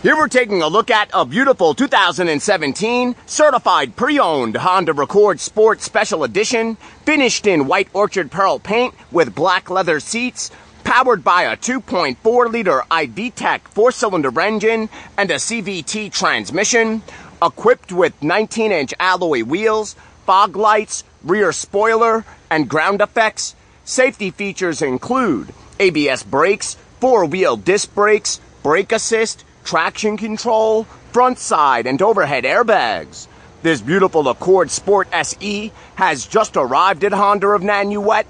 Here we're taking a look at a beautiful 2017 certified pre-owned Honda Accord Sport Special Edition, finished in white orchid pearl paint with black leather seats, powered by a 2.4 liter iVTEC four-cylinder engine and a CVT transmission, equipped with 19 inch alloy wheels, fog lights, rear spoiler, and ground effects. Safety features include ABS brakes, four-wheel disc brakes, brake assist, traction control, front side and overhead airbags. This beautiful Accord Sport SE has just arrived at Honda of Nanuet.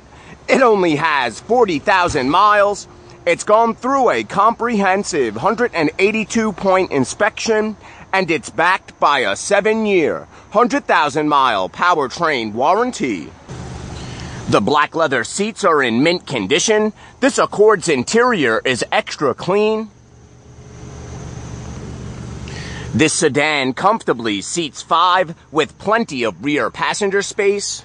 It only has 40,000 miles. It's gone through a comprehensive 182 point inspection and it's backed by a 7 year, 100,000 mile powertrain warranty. The black leather seats are in mint condition. This Accord's interior is extra clean. This sedan comfortably seats five with plenty of rear passenger space.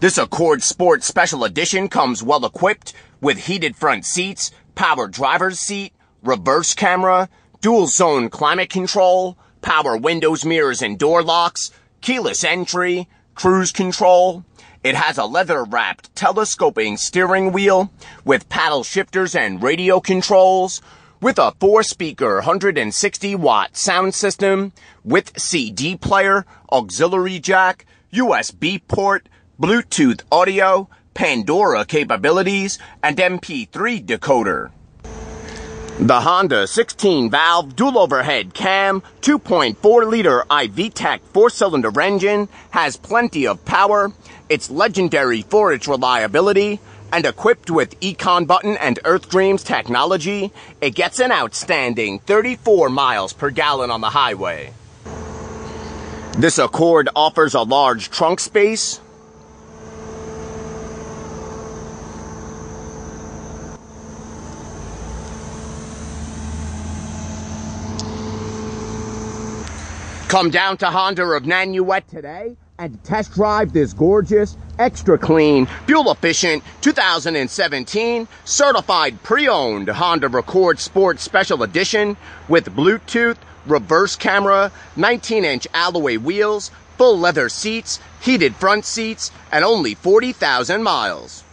This Accord Sport Special Edition comes well equipped with heated front seats, power driver's seat, reverse camera, dual zone climate control, power windows, mirrors, and door locks, keyless entry, cruise control, it has a leather wrapped telescoping steering wheel with paddle shifters and radio controls with a four speaker 160 watt sound system with CD player, auxiliary jack, USB port, Bluetooth audio, Pandora capabilities, and MP3 decoder. The Honda 16 valve dual overhead cam 2.4 liter iVTEC four cylinder engine has plenty of power. It's legendary for its reliability and equipped with Econ button and Earth Dreams technology, it gets an outstanding 34 miles per gallon on the highway. This Accord offers a large trunk space, Come down to Honda of Nanuet today and test drive this gorgeous, extra clean, fuel efficient 2017 certified pre-owned Honda Accord Sport Special Edition with Bluetooth, reverse camera, 19 inch alloy wheels, full leather seats, heated front seats, and only 40,000 miles.